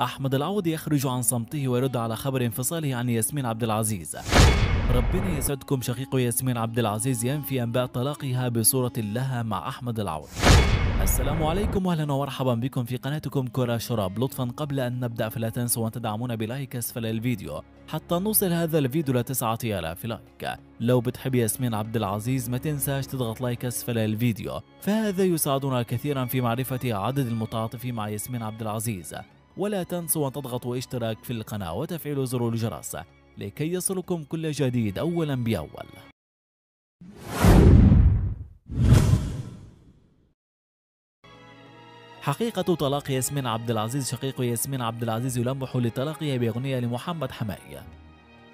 أحمد العوضي يخرج عن صمته ويرد على خبر انفصاله عن ياسمين عبد العزيز. ربنا يسعدكم شقيق ياسمين عبد العزيز ينفي أنباء طلاقها بصورة لها مع أحمد العوضي السلام عليكم واهلا ومرحبا بكم في قناتكم كرة شراب. لطفا قبل أن نبدأ فلا تنسوا أن تدعمونا ب like أسفل الفيديو. حتى نوصل هذا الفيديو ل 9000 like. لو بتحب ياسمين عبد العزيز ما تنساش تضغط like أسفل الفيديو. فهذا يساعدنا كثيرا في معرفة عدد المتعاطفين مع ياسمين عبد العزيز. ولا تنسوا أن تضغطوا اشتراك في القناة وتفعيل زر الجرس لكي يصلكم كل جديد اولا بأول. حقيقة طلاق ياسمين عبد العزيز شقيق ياسمين عبد العزيز يلمح لطلاقها بأغنية لمحمد حمائي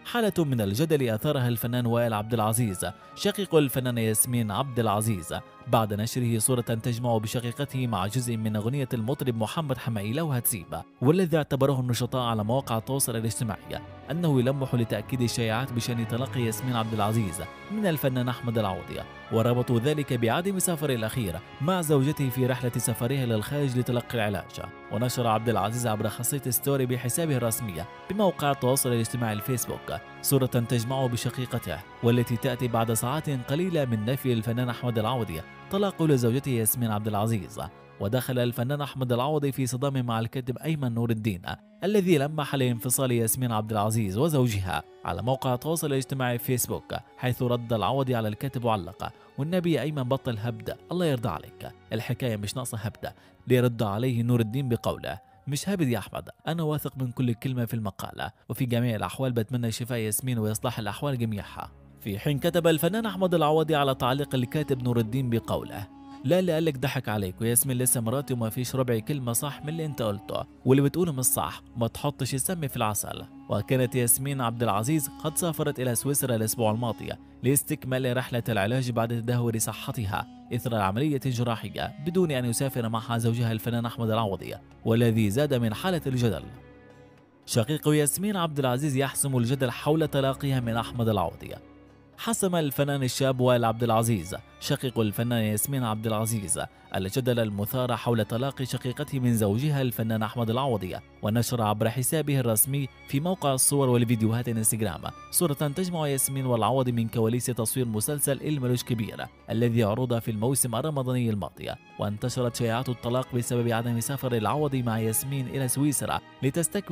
حالة من الجدل أثارها الفنان وائل عبد العزيز شقيق الفنانة ياسمين عبد العزيز. بعد نشره صورة تجمع بشقيقته مع جزء من أغنية المطرب محمد حمائي لو هتسيب والذي اعتبره النشطاء على مواقع التواصل الاجتماعي أنه يلمح لتأكيد الشائعات بشأن طلاق ياسمين عبد العزيز من الفنان أحمد العوضي. وربطوا ذلك بعدم سفر الأخير مع زوجته في رحلة سفرها للخارج لتلقي العلاج. ونشر عبد العزيز عبر خاصية ستوري بحسابه الرسمي بموقع التواصل الاجتماعي الفيسبوك. صورة تجمعه بشقيقته والتي تأتي بعد ساعات قليلة من نفي الفنان أحمد العوضي طلاقه لزوجته ياسمين عبد العزيز. ودخل الفنان أحمد العوضي في صدام مع الكاتب أيمن نور الدين الذي لمح لانفصال ياسمين عبد العزيز وزوجها على موقع التواصل الاجتماعي فيسبوك حيث رد العوضي على الكاتب وعلق والنبي أيمن بطل هبدة الله يرضى عليك. الحكاية مش ناقصة هبدة ليرد عليه نور الدين بقوله مش هابد يا أحمد. أنا واثق من كل كلمة في المقالة وفي جميع الأحوال بتمنى شفاء ياسمين وإصلاح الأحوال جميعها. في حين كتب الفنان أحمد العوضي على تعليق الكاتب نور الدين بقوله لا اللي قالك ضحك عليك. وياسمين لسه مراتي وما فيش ربع كلمة صح من اللي انت قلته. واللي بتقوله مش صح. ما تحطش السم في العسل. وكانت ياسمين عبد العزيز قد سافرت إلى سويسرا الأسبوع الماضي لاستكمال رحلة العلاج بعد تدهور صحتها. إثر العملية الجراحية بدون أن يسافر معها زوجها الفنان أحمد العوضي والذي زاد من حالة الجدل. شقيق ياسمين عبد العزيز يحسم الجدل حول طلاقها من أحمد العوضي. حسم الفنان الشاب وائل عبد العزيز شقيق الفنان ياسمين عبد العزيز الجدل المثار حول طلاق شقيقته من زوجها الفنان أحمد العوضي ونشر عبر حسابه الرسمي في موقع الصور والفيديوهات الإنستغرام. صورة تجمع ياسمين والعوضي من كواليس تصوير مسلسل الملوش كبير الذي عرض في الموسم الرمضاني الماضي. وانتشرت شائعات الطلاق بسبب عدم سفر العوضي مع ياسمين إلى سويسرا لتستكمل